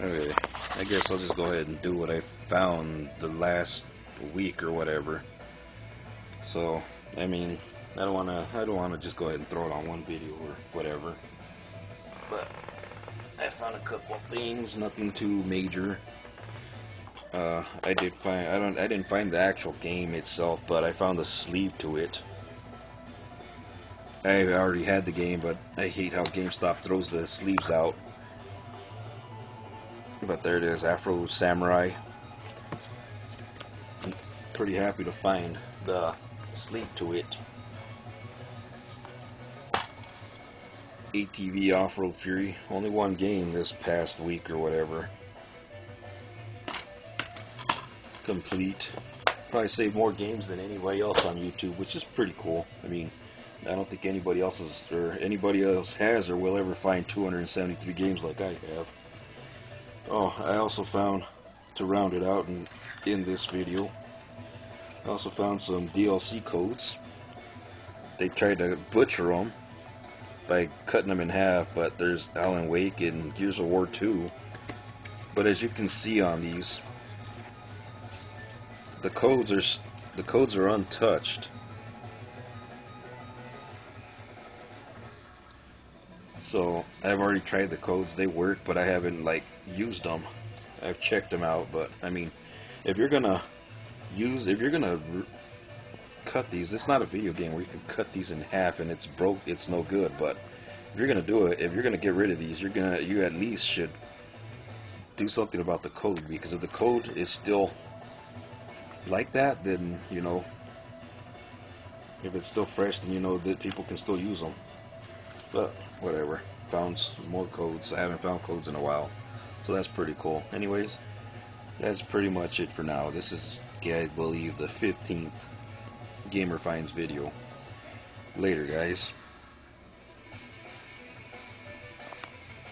Okay, I guess I'll just go ahead and do what I found the last week or whatever. So, I mean, I don't wanna, I don't wanna just go ahead and throw it on one video or whatever. But I found a couple things, nothing too major. Uh, I did find, I don't, I didn't find the actual game itself, but I found the sleeve to it. I already had the game, but I hate how GameStop throws the sleeves out. But there it is, Afro Samurai. I'm pretty happy to find the sleeve to it. ATV Off-Road Fury. Only one game this past week or whatever. Complete. Probably saved more games than anybody else on YouTube, which is pretty cool. I mean, I don't think anybody else is, or anybody else has or will ever find 273 games like I have. Oh, I also found, to round it out in, in this video, I also found some DLC codes. They tried to butcher them by cutting them in half, but there's Alan Wake and Gears of War 2. But as you can see on these, the codes are the codes are untouched. So I've already tried the codes; they work, but I haven't like used them. I've checked them out, but I mean, if you're gonna use, if you're gonna cut these, it's not a video game where you can cut these in half and it's broke, it's no good. But if you're gonna do it, if you're gonna get rid of these, you're gonna, you at least should do something about the code because if the code is still like that, then you know, if it's still fresh, then you know that people can still use them. But whatever. Found more codes. I haven't found codes in a while. So that's pretty cool. Anyways, that's pretty much it for now. This is, I believe, the 15th Gamer Finds video. Later, guys.